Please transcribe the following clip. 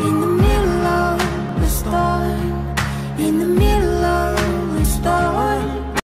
In the